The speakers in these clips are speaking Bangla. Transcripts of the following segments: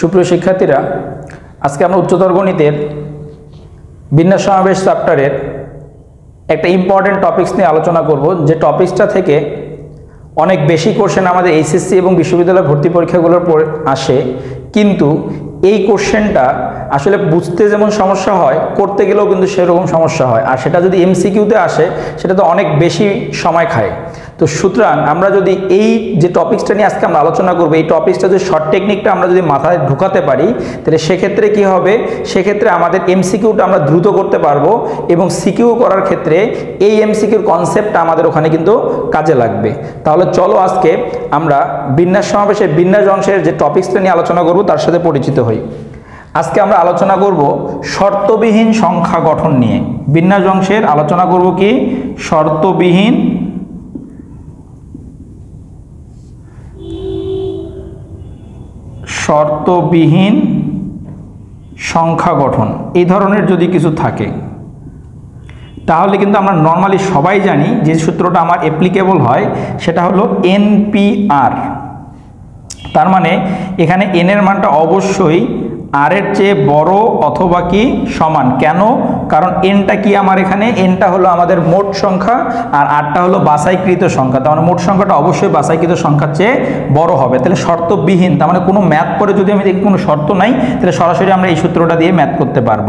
সুপ্রিয় শিক্ষার্থীরা, আজকে আমরা উচ্চতর গণিতের বিন্যাস সমাবেশ চ্যাপ্টারের একটা ইম্পর্টেন্ট টপিক্স নিয়ে আলোচনা করব। যে টপিক্সটা থেকে অনেক বেশি কোশ্চেন আমাদের এইচএসসি এবং বিশ্ববিদ্যালয় ভর্তি পরীক্ষাগুলোর পর আসে। কিন্তু এই কোশ্চেনটা আসলে বুঝতে যেমন সমস্যা হয়, করতে গেলেও কিন্তু সেরকম সমস্যা হয়। আর সেটা যদি এমসিকিউতে আসে, সেটা তো অনেক বেশি সময় খায়। তো সুতরাং আমরা যদি এই যে টপিক্সটা নিয়ে আজকে আমরা আলোচনা করব, এই টপিক্সটা যদি শর্ট টেকনিকটা আমরা যদি মাথায় ঢুকাতে পারি, তাহলে সেক্ষেত্রে কি হবে? সেক্ষেত্রে আমাদের এমসিকিউটা আমরা দ্রুত করতে পারব এবং সিকিউ করার ক্ষেত্রে এই এমসিকিউর কনসেপ্টটা আমাদের ওখানে কিন্তু কাজে লাগবে। তাহলে চলো আজকে আমরা বিন্যাস সমাবেশের বিন্যাস অংশের যে টপিক্সটা নিয়ে আলোচনা করব, তার সাথে পরিচিত হই। আজকে আমরা আলোচনা করব শর্তবিহীন সংখ্যা গঠন নিয়ে। বিন্যাস অংশের আলোচনা করব কি? শর্তবিহীন শর্তবিহীন সংখ্যা গঠন। এই ধরনের যদি কিছু থাকে, তাহলে কিন্তু আমরা নর্মালি সবাই জানি যে সূত্রটা আমার অ্যাপ্লিকেবল হয়, সেটা হলো এনপিআর তার মানে এখানে এন এর মানটা অবশ্যই আর এর চেয়ে বড় অথবা কি সমান? কেন? কারণ এনটা কি আমার এখানে? এনটা হলো আমাদের মোট সংখ্যা আর আটটা হলো বাসাইকৃত সংখ্যা। তার মানে মোট সংখ্যাটা অবশ্যই বাসাইকৃত সংখ্যার চেয়ে বড় হবে। তাহলে শর্তবিহীন, তার মানে কোনো ম্যাথ করে যদি আমি দেখি কোনো শর্ত নাই, তাহলে সরাসরি আমরা এই সূত্রটা দিয়ে ম্যাথ করতে পারব।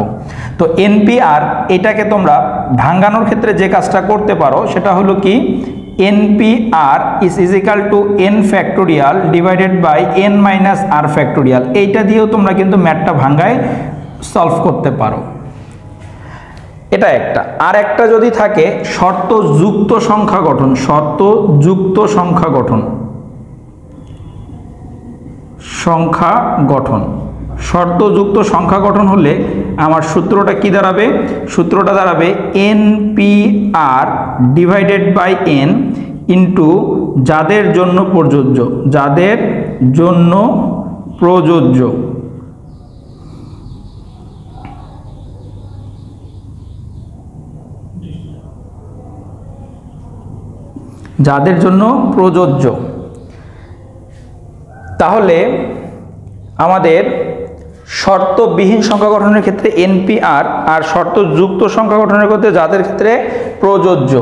তো এনপিআর এটাকে তোমরা ভাঙ্গানোর ক্ষেত্রে যে কাজটা করতে পারো, সেটা হলো কি? Npr is equal to n factorial divided by n minus r factorial. এইটা দিয়েও তোমরা কিন্তু ম্যাথটা ভাঙ্গায় সলভ করতে পারো। এটা একটা। আর একটা যদি থাকে শর্ত যুক্ত সংখ্যা গঠন। শর্ত যুক্ত সংখ্যা গঠন। সংখ্যা গঠন। শর্তযুক্ত সংখ্যা গঠন হলে আমার সূত্রটা কি দাঁড়াবে? সূত্রটা দাঁড়াবে N P R divided by N into যাদের জন্য প্রযোজ্য, যাদের জন্য প্রযোজ্য। যাদের জন্য প্রযোজ্য। তাহলে আমাদের শর্তবিহীন সংখ্যা গঠনের ক্ষেত্রে এনপিআর আর শর্তযুক্ত সংখ্যা গঠনের ক্ষেত্রে যাদের ক্ষেত্রে প্রযোজ্য।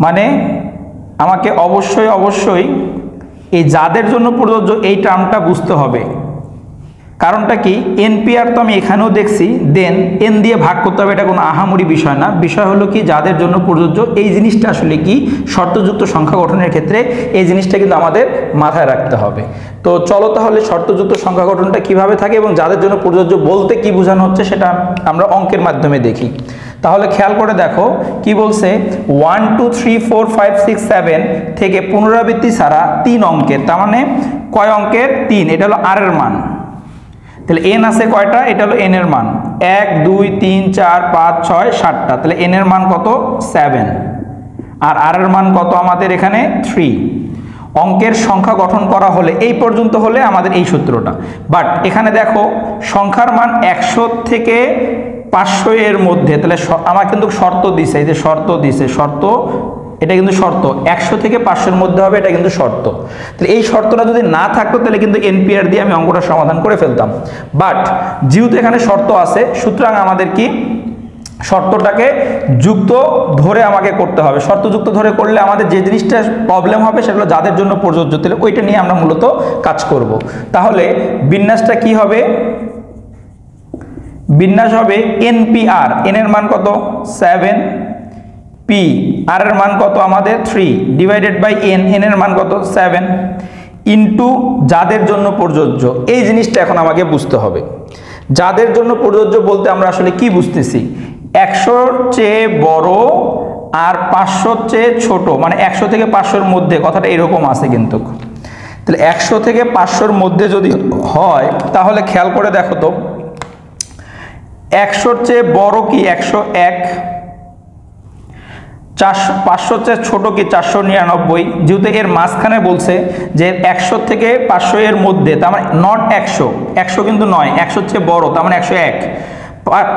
মানে আমাকে অবশ্যই অবশ্যই এই যাদের জন্য প্রযোজ্য এই টার্মটা বুঝতে হবে। কারণটা কি? এনপিআর তো আমি এখানেও দেখছি। দেন এন দিয়ে ভাগ করতে হবে, এটা কোনো আহামরি বিষয় না। বিষয় হলো কি, যাদের জন্য প্রযোজ্য, এই জিনিসটা আসলে কি? শর্তযুক্ত সংখ্যা গঠনের ক্ষেত্রে এই জিনিসটা কিন্তু আমাদের মাথায় রাখতে হবে। তো চলো তাহলে শর্তযুক্ত সংখ্যা গঠনটা কীভাবে থাকে এবং যাদের জন্য প্রযোজ্য বলতে কি বোঝানো হচ্ছে সেটা আমরা অঙ্কের মাধ্যমে দেখি। তাহলে খেয়াল করে দেখো, কি বলছে? One two three four five six seven থেকে পুনরাবৃত্তি ছাড়া তিন অঙ্কের, তার মানে কয় অঙ্কের? তিন। এটা হলো আর এর মান। তাহলে এন আছে কয়টা? এটা হলো এন এর মান। এক, দুই, তিন, চার, পাঁচ, ছয়, সাতটা। তাহলে এন এর মান কত? সেভেন আর আর এর মান কত আমাদের এখানে? থ্রি অঙ্কের সংখ্যা গঠন করা হলে এই পর্যন্ত হলে আমাদের এই সূত্রটা। বাট এখানে দেখো, সংখ্যার মান একশো থেকে পাঁচশো এর মধ্যে, তাহলে আমার কিন্তু শর্ত দিছে, এই যে শর্ত দিছে, শর্ত এটা কিন্তু শর্ত। একশো থেকে পাঁচশোর মধ্যে হবে, এটা কিন্তু শর্ত। তাহলে এই শর্তটা যদি না থাকতো, তাহলে কিন্তু এনপিআর দিয়ে আমি অঙ্কটা সমাধান করে ফেলতাম। বাট যেহেতু এখানে শর্ত আছে, সুতরাং আমাদের কি? শর্তটাকে যুক্ত ধরে আমাকে করতে হবে। শর্তযুক্ত ধরে করলে আমাদের যে জিনিসটা প্রবলেম হবে সেগুলো যাদের জন্য প্রযোজ্য। তাহলে ওইটা নিয়ে আমরা মূলত কাজ করব। তাহলে বিন্যাসটা কি হবে? বিন্যাস হবে এনপিআর এন এর মান কত? সেভেন পি আর এর মান কত আমাদের? Three divided by N N এর মান কত? সেভেন ইন্টু যাদের জন্য প্রযোজ্য। এই জিনিসটা এখন আমাকে বুঝতে হবে। যাদের জন্য প্রযোজ্য বলতে আমরা আসলে কি বুঝতেছি? একশোর চেয়ে বড় আর পাঁচশোর চেয়ে ছোট মানে একশো থেকে পাঁচশোর মধ্যে, কথাটা এরকম আছে কিন্তু। তাহলে একশো থেকে পাঁচশোর মধ্যে যদি হয়, তাহলে খেয়াল করে দেখো তো। একশোর চেয়ে বড় কি? একশো এক চারশো পাঁচশো ছোটো কি চারশো নিরানব্বই? যেহেতু এর মাঝখানে বলছে যে একশো থেকে পাঁচশো এর মধ্যে, তার মানে নট একশো। একশো কিন্তু নয়, একশোর চেয়ে বড়, তার মানে একশো এক।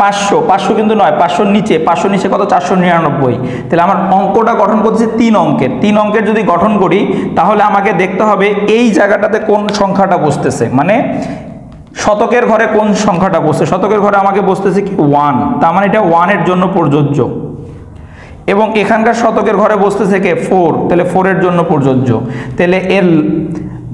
পাঁচশো পাঁচশো কিন্তু নয়, পাঁচশোর নিচে পাঁচশোর নিচে কত? চারশো নিরানব্বই। তাহলে আমার অঙ্কটা গঠন করছে তিন অঙ্কের। তিন অঙ্কের যদি গঠন করি, তাহলে আমাকে দেখতে হবে এই জায়গাটাতে কোন সংখ্যাটা বসতেছে। মানে শতকের ঘরে কোন সংখ্যাটা বসছে? শতকের ঘরে আমাকে বসতেছে কি? ওয়ান তার মানে এটা ওয়ানের জন্য প্রযোজ্য। এবং এখানকার শতকের ঘরে বসতে থেকে ফোর তাহলে ফোরের জন্য প্রযোজ্য। তাহলে এর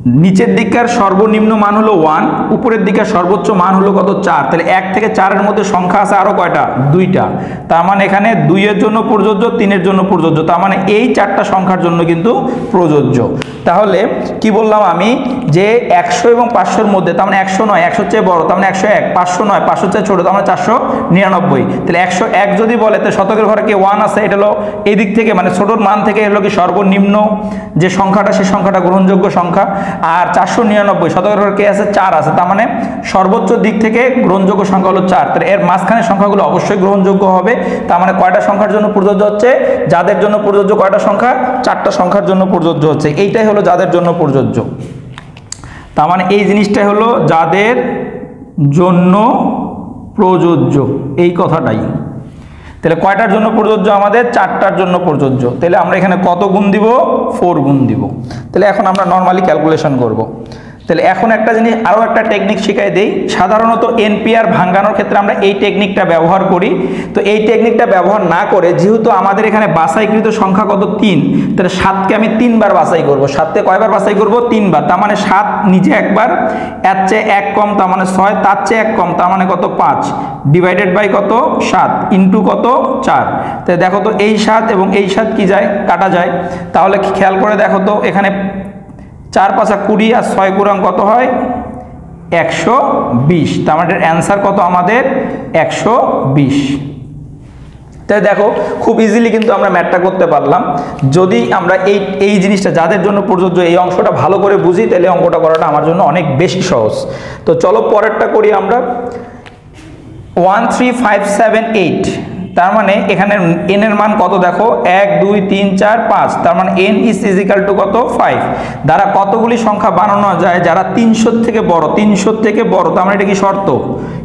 নিচের দিককার সর্বনিম্ন মান হলো ওয়ান উপরের দিকের সর্বোচ্চ মান হলো কত চার? তাহলে এক থেকে চারের মধ্যে সংখ্যা আছে আরও কয়টা? দুইটা। তার মানে এখানে দুইয়ের জন্য প্রযোজ্য, তিনের জন্য প্রযোজ্য। তার মানে এই চারটা সংখ্যার জন্য কিন্তু প্রযোজ্য। তাহলে কি বললাম আমি? যে একশো এবং পাঁচশোর মধ্যে, তার মানে একশো নয় একশো চেয়ে বড়, তার মানে একশো এক, পাঁচশো নয় পাঁচশো চেয়ে ছোটো, তার মানে চারশো নিরানব্বই। তাহলে একশো এক যদি বলে তো শতকের ঘরে কি ওয়ান আছে? এটা হলো এই দিক থেকে মানে ছোটোর মান থেকে এলো কি সর্বনিম্ন যে সংখ্যাটা সেই সংখ্যাটা গ্রহণযোগ্য সংখ্যা। আর চারশো নিরানব্বই শতকের কে আছে? চার আছে। তার মানে সর্বোচ্চ দিক থেকে গ্রহণযোগ্য সংখ্যা হলো চার। তাহলে এর মাঝখানে সংখ্যাগুলো অবশ্যই গ্রহণযোগ্য হবে। তার মানে কয়টা সংখ্যার জন্য প্রযোজ্য হচ্ছে? যাদের জন্য প্রযোজ্য কয়টা সংখ্যা? চারটা সংখ্যার জন্য প্রযোজ্য হচ্ছে। এইটাই হলো যাদের জন্য প্রযোজ্য। তার মানে এই জিনিসটাই হলো যাদের জন্য প্রযোজ্য। এই কথাটাই। তাহলে কয়টার জন্য প্রযোজ্য আমাদের? চারটার জন্য প্রযোজ্য। তাহলে আমরা এখানে কত গুণ দিব? ফোর গুণ দিব। তাহলে এখন আমরা নর্মালি ক্যালকুলেশন করব। তাহলে এখন একটা জিনিস, আরও একটা টেকনিক শিখাই দেই। সাধারণত এনপিআর ভাঙ্গানোর ক্ষেত্রে আমরা এই টেকনিকটা ব্যবহার করি। তো এই টেকনিকটা ব্যবহার না করে, যেহেতু আমাদের এখানে বাছাইকৃত সংখ্যা কত? তিন। তাহলে সাতকে আমি তিনবার বাছাই করব। সাতকে কয়বার বাছাই করব? তিনবার। তার মানে সাত নিজে একবার, এর চেয়ে এক কম, তার মানে ছয়, তার চেয়ে এক কম, তার মানে কত? পাঁচ। ডিভাইডেড বাই কত? সাত। ইন্টু কত? চার। তাহলে দেখো তো এই সাত এবং এই সাত কি যায়? কাটা যায়। তাহলে খেয়াল করে দেখো তো, এখানে চার পাঁচা কুড়ি আর ছয় কুড়াং কত হয়? একশো বিশ। তার মানে অ্যান্সার কত আমাদের? একশো বিশ। তাই দেখো, খুব ইজিলি কিন্তু আমরা ম্যাটটা করতে পারলাম। যদি আমরা এই এই জিনিসটা যাদের জন্য প্রযোজ্য, এই অংশটা ভালো করে বুঝি, তাহলে অঙ্কটা করাটা আমার জন্য অনেক বেশি সহজ। তো চলো পরেরটা করি আমরা। One three five seven eight তার মানে এখানে এন এর মান কত দেখো? এক, দুই, তিন, চার, পাঁচ। তার মানে এন ইস ইজিক্যাল টু কত? ফাইভ দ্বারা কতগুলি সংখ্যা বানানো যায়? যারা তিনশোর থেকে বড়, তিনশোর থেকে বড়, তার মানে এটা কি শর্ত?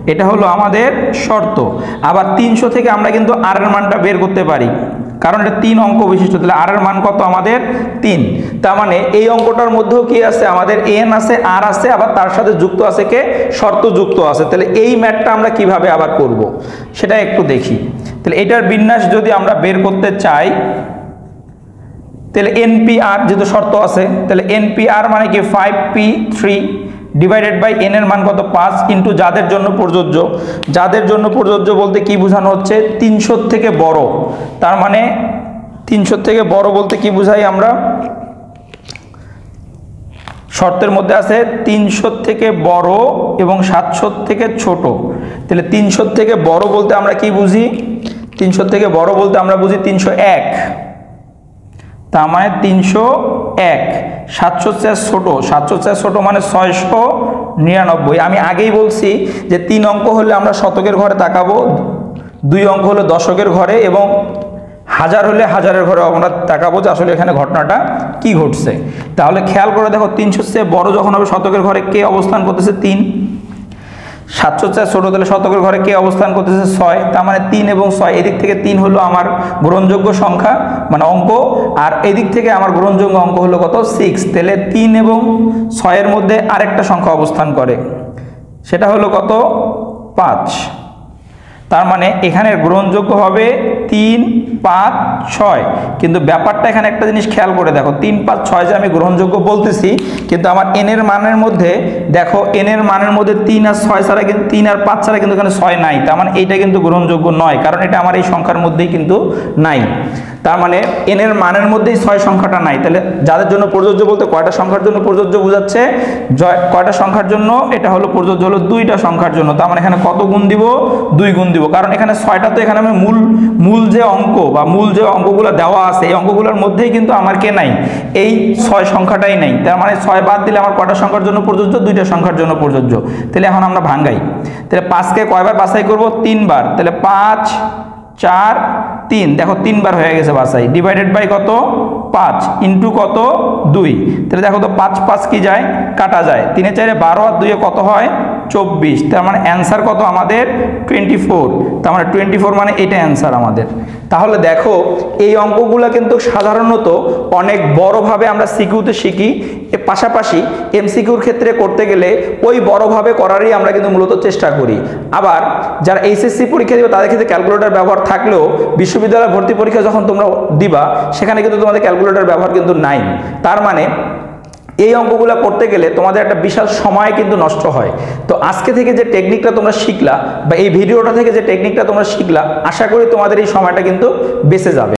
এটা হলো আমাদের শর্ত। আবার তিনশো থেকে আমরা কিন্তু আর এর মানটা বের করতে পারি। কারণ এটা তিন অঙ্ক বিশিষ্ট। তাহলে আর এর মান কত? আমাদের তিন। তার মানে এই অঙ্কটার মধ্যেও কি আছে? আমাদের এন আছে আর আছে, আবার তার সাথে যুক্ত আছে কে? শর্ত যুক্ত আছে। তাহলে এই ম্যাটটা আমরা কীভাবে আবার করব? সেটা একটু দেখি। তাহলে এটার বিন্যাস যদি আমরা বের করতে চাই, তাহলে এনপিআর যেহেতু শর্ত আছে, তাহলে এনপিআর মানে কি? Five P three divided by N এর মান কত? পাঁচ ইন্টু যাদের জন্য প্রযোজ্য। যাদের জন্য প্রযোজ্য বলতে কি বোঝানো হচ্ছে? তিনশোর থেকে বড়। তার মানে তিনশোর থেকে বড় বলতে কি বুঝাই আমরা? শর্তের মধ্যে আছে তিনশোর থেকে বড় এবং সাতশোর থেকে ছোট। তাহলে তিনশোর থেকে বড় বলতে আমরা কি বুঝি? তিনশোর থেকে বড় বলতে আমরা বুঝি তিনশো এক। তার মানে তিনশো এক। সাতশো চেয়ার ছোটো। সাতশো চেয়ার ছোটো মানে ছয়শো নিরানব্বই। আমি আগেই বলছি যে তিন অঙ্ক হলে আমরা শতকের ঘরে তাকাবো। দুই অঙ্ক হলো দশকের ঘরে এবং হাজার হলে হাজারের ঘরে আমরা তাকাবো যে আসলে এখানে ঘটনাটা কি ঘটছে। তাহলে খেয়াল করে দেখো তিনশো চেয়ে বড় যখন হবে শতকের ঘরে কে অবস্থান করতেছে? তিন। সাতশো চার ছোটো তাহলে শতকের ঘরে কে অবস্থান করতেছে? ছয়। তার মানে তিন এবং ছয়। এদিক থেকে তিন হলো আমার গ্রহণযোগ্য সংখ্যা মানে অঙ্ক। আর এদিক থেকে আমার গ্রহণযোগ্য অঙ্ক হলো কত? সিক্স তাহলে তিন এবং ছয়ের মধ্যে আরেকটা সংখ্যা অবস্থান করে। সেটা হলো কত? পাঁচ। তার মানে এখানে গ্রহণযোগ্য হবে তিন, পাঁচ, ছয়। কিন্তু ব্যাপারটা এখানে একটা জিনিস খেয়াল করে দেখো, তিন, পাঁচ, ছয় যে আমি গ্রহণযোগ্য বলতেছি, কিন্তু আমার এনের মানের মধ্যে, দেখো এনের মানের মধ্যে তিন আর ছয় ছাড়া কিন্তু, তিন আর পাঁচ ছাড়া কিন্তু এখানে ছয় নাই। তার মানে এইটা কিন্তু গ্রহণযোগ্য নয়, কারণ এটা আমার এই সংখ্যার মধ্যেই কিন্তু নাই। তার মানে এনের মানের মধ্যেই ছয় সংখ্যাটা নাই। তাহলে যাদের জন্য প্রযোজ্য বলতে কয়টা সংখ্যার জন্য প্রযোজ্য বোঝাচ্ছে? কয়টা সংখ্যার জন্য? এটা হলো প্রযোজ্য হলো দুইটা সংখ্যার জন্য। তার মানে এখানে কত গুণ দিব? দুই গুণ দিব। কারণ এখানে ছয়টা তো এখানে আমি মূল মূল যে অঙ্ক বা মূল যে অঙ্কগুলো দেওয়া আছে, এই অঙ্কগুলোর মধ্যেই কিন্তু আমার কে নাই। এই ছয় সংখ্যাটাই নাই। তার মানে ছয় বাদ দিলে আমার কয়টা সংখ্যার জন্য প্রযোজ্য? দুইটা সংখ্যার জন্য প্রযোজ্য। তাহলে এখন আমরা ভাঙ্গাই। তাহলে পাঁচকে কয়বার বাছাই করব? তিনবার। তাহলে পাঁচ, চার, তিন। দেখো, তিনবার হয়ে গেছে বাসাই ডিভাইডেড বাই কত? পাঁচ। ইন্টু কত? দুই। তাহলে দেখো তো পাঁচ পাঁচ কি যায়? কাটা যায়। তিনে চারে বারো আর দুইয়ে কত হয়? চব্বিশ। তার মানে অ্যান্সার কত আমাদের? টোয়েন্টি ফোর তার মানে টোয়েন্টি ফোর মানে এটা অ্যান্সার আমাদের। তাহলে দেখো, এই অঙ্কগুলো কিন্তু সাধারণত অনেক বড়ভাবে আমরা সিকিউতে শিখি। পাশাপাশি এমসিকিউর ক্ষেত্রে করতে গেলে ওই বড়ভাবে করারই আমরা কিন্তু মূলত চেষ্টা করি। আবার যারা এইচএসসি পরীক্ষা দিবে, তাদের ক্ষেত্রে ক্যালকুলেটর ব্যবহার থাকলেও বিশ্ববিদ্যালয় ভর্তি পরীক্ষা যখন তোমরা দিবা, সেখানে কিন্তু তোমাদের ক্যালকুলেটর ব্যবহার কিন্তু নাই। তার মানে এই অঙ্কগুলো করতে গেলে তোমাদের একটা বিশাল সময় কিন্তু নষ্ট হয়। তো আজকে থেকে যে টেকনিকটা তোমরা শিখলা বা এই ভিডিওটা থেকে যে টেকনিকটা তোমরা শিখলা, আশা করি তোমাদের এই সময়টা কিন্তু বেঁচে যাবে।